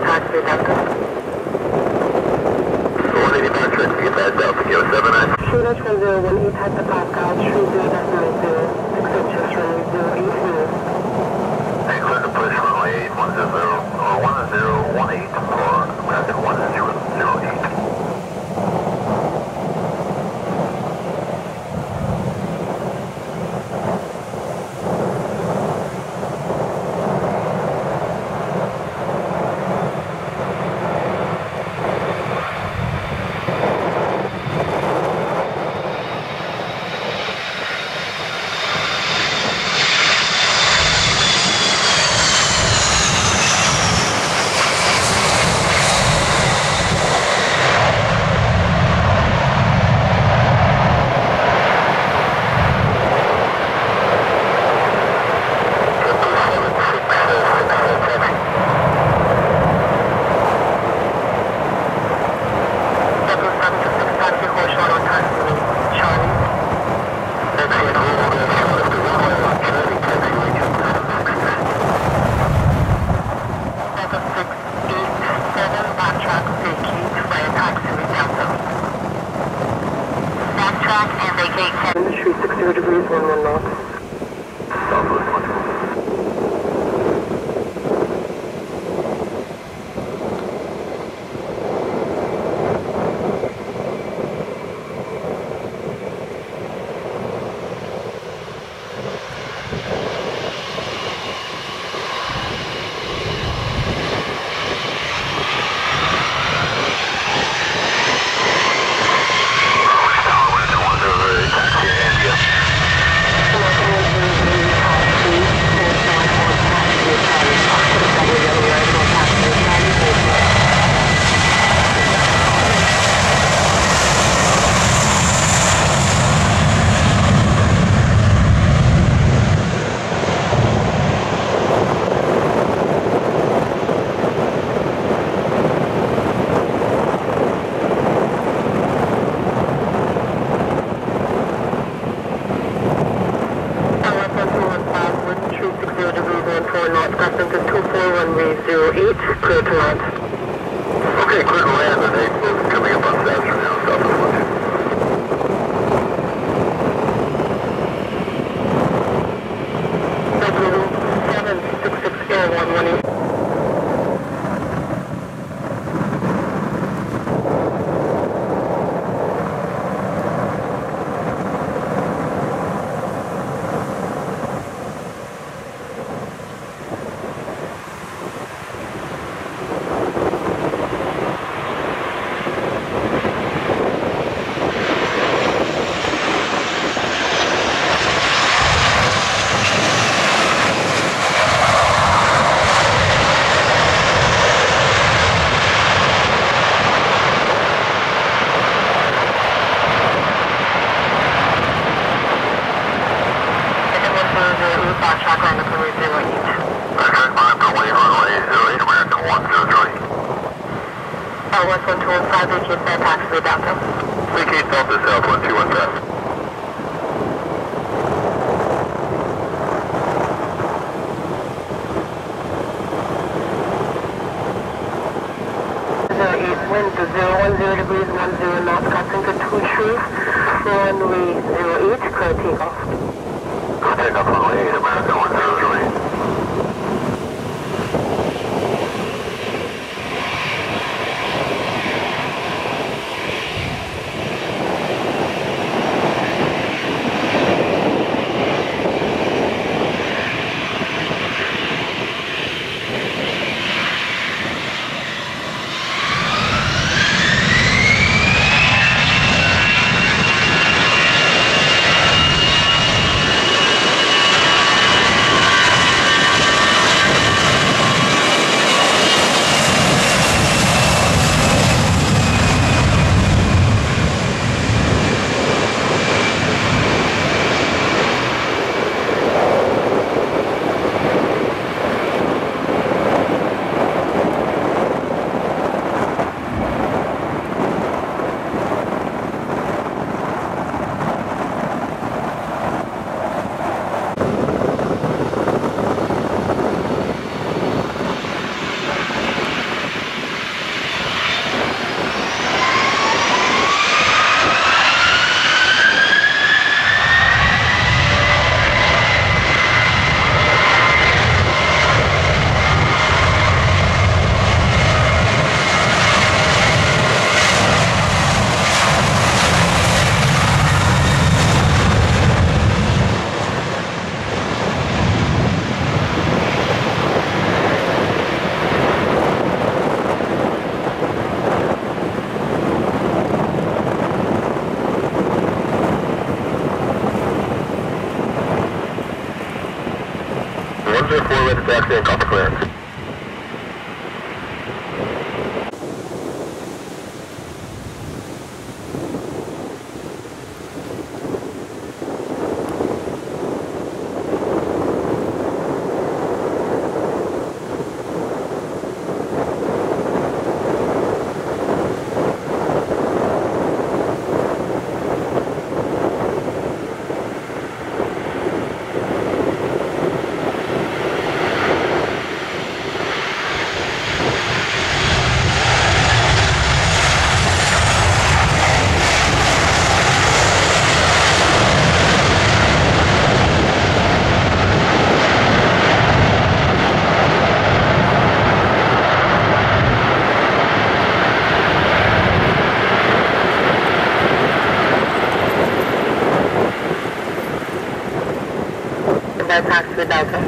backtrack with you Delta. 185 check to get that Delta Kilo 79. Shooter 1018 at the park guard, 30 decimal 0, acceptance runway 08. Hey, clear to push runway 810, or 1018 To zero one zero degrees one zero knots crossing to two trees. Runway zero eight clear takeoff. Take off runway 8, American 103. Bypass